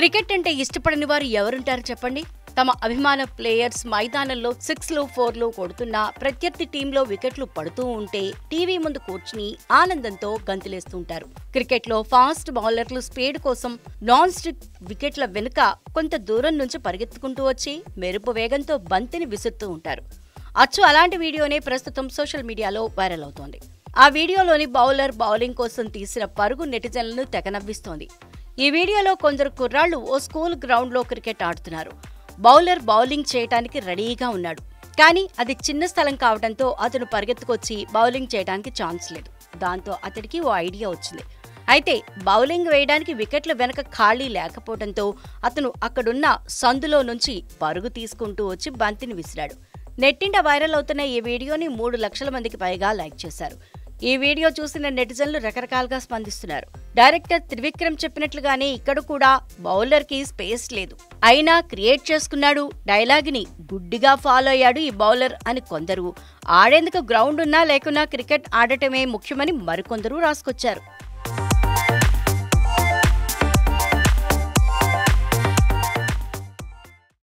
Cricket అంటే ఇష్టపడని వారు ఎవరుంటారు చెప్పండి? తమ అభిమాన ప్లేయర్స్ మైదానంలో సిక్స్లు ఫోర్లు కొడుతున్నా ప్రత్యర్థి టీంలో వికెట్లు పడుతూ ఉంటే టీవీ ముందు కూర్చుని ఆనందంతో గంతులేస్తుంటారు క్రికెట్లో ఫాస్ట్ బౌలర్లు స్పీడ్ కోసం నాన్ స్టిక్ వికెట్ల వెనుక కొంత దూరం నుంచి పరిగెత్తుకుంటూ వచ్చి మెరుపు వేగంతో బంతిని విసురుతూ ఉంటారు. అచ్చు అలాంటి వీడియోనే ప్రస్తుతం సోషల్ మీడియాలో వైరల్ అవుతోంది. ఆ వీడియోలోని బౌలర్ బౌలింగ్ కోసం తీసిన పరుగు నెటిజన్లను తెగనవ్విస్తోంది ఈ వీడియోలో కొందరు కుర్రాళ్ళు ఓ స్కూల్ గ్రౌండ్లో క్రికెట్ ఆడుతున్నారు. బౌలర్ బౌలింగ్ చేయడానికి రెడీగా ఉన్నాడు. కానీ అది చిన్న స్థలం కావడంతో అతను పరిగెత్తుకొచ్చి బౌలింగ్ చేయడానికి ఛాన్స్ లేదు. దాంతో అతడికి ఓ ఐడియా వచ్చింది. అయితే బౌలింగ్ వేయడానికి వికెట్ల వెనక ఖాళీ లేకపోవడంతో అతను అక్కడున్న సందులో నుంచి పరుగు తీసుకుంటూ వచ్చి బంతిని విసిరాడు. నెట్టింట వైరల్ అవుతున్న ఈ వీడియోని మూడు లక్షల మందికి పైగా లైక్ చేశారు. ఈ వీడియో చూసిన నెటిజన్లు రకరకాలుగా స్పందిస్తున్నారు. డైరెక్టర్ త్రివిక్రమ్ చెప్పినట్లుగానే ఇక్కడ కూడా బౌలర్కి స్పేస్ లేదు. అయినా క్రియేట్ చేసుకున్నాడు డైలాగ్ని గుడ్డిగా ఫాలో అయ్యాడు ఈ బౌలర్ అని కొందరు. ఆడేందుకు గ్రౌండ్ ఉన్నా లేకున్నా క్రికెట్ ఆడటమే ముఖ్యమని మరికొందరు రాసుకొచ్చారు.